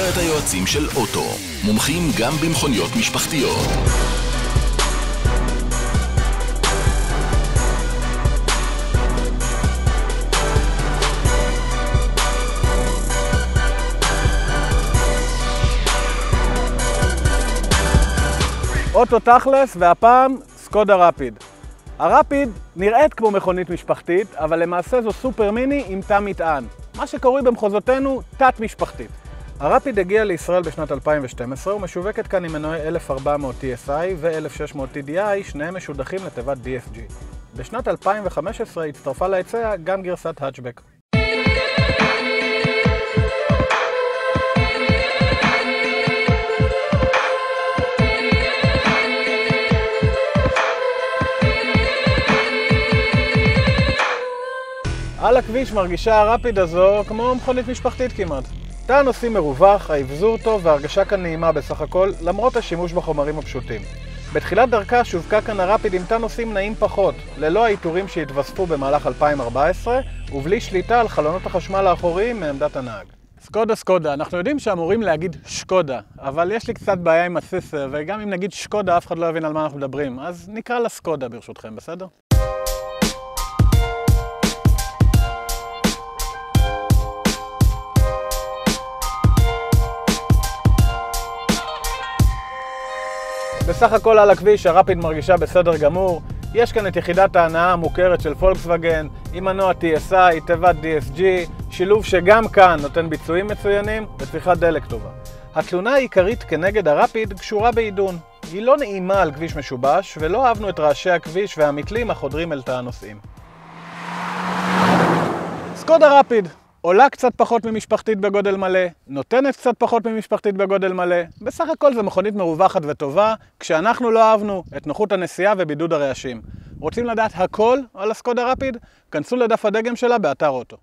נבחרת היועצים של אוטו, מומחים גם במכוניות משפחתיות. אוטו תכלס, והפעם סקודה רפיד. הרפיד נראית כמו מכונית משפחתית, אבל למעשה זו סופר מיני עם תא מטען. מה שקרוי במחוזותינו תת-משפחתית. הרפיד הגיע לישראל בשנת 2012 ומשווקת כאן עם מנועי 1400 TSI ו-1600 TDI, שניהם משודכים לתיבת DFG. בשנת 2015 הצטרפה להיצע גם גרסת האצ'בק. על הכביש מרגישה הרפיד הזו כמו מכונית משפחתית כמעט. תא הנוסעים מרווח, האבזור טוב וההרגשה כאן נעימה בסך הכל, למרות השימוש בחומרים הפשוטים. בתחילת דרכה שווקה כאן הרפיד עם תא נוסעים נעים פחות, ללא העיטורים שהתווספו במהלך 2014, ובלי שליטה על חלונות החשמל האחוריים מעמדת הנהג. סקודה סקודה, אנחנו יודעים שאמורים להגיד שקודה, אבל יש לי קצת בעיה עם הסיסר, וגם אם נגיד שקודה אף אחד לא יבין על מה אנחנו מדברים, אז נקרא לה סקודה ברשותכם, בסדר? בסך הכל על הכביש הרפיד מרגישה בסדר גמור. יש כאן את יחידת ההנאה המוכרת של פולקסווגן, עם מנוע TSI, תיבת DSG, שילוב שגם כאן נותן ביצועים מצוינים וצריכת דלק טובה. התלונה העיקרית כנגד הרפיד קשורה בעידון. היא לא נעימה על כביש משובש, ולא אהבנו את רעשי הכביש והמתלים החודרים אל תא הנוסעים. סקודה רפיד, עולה קצת פחות ממשפחתית בגודל מלא, נותנת קצת פחות ממשפחתית בגודל מלא. בסך הכל זו מכונית מרווחת וטובה, כשאנחנו לא אהבנו את נוחות הנסיעה ובידוד הרעשים. רוצים לדעת הכל על הסקודה רפיד? כנסו לדף הדגם שלה באתר אוטו.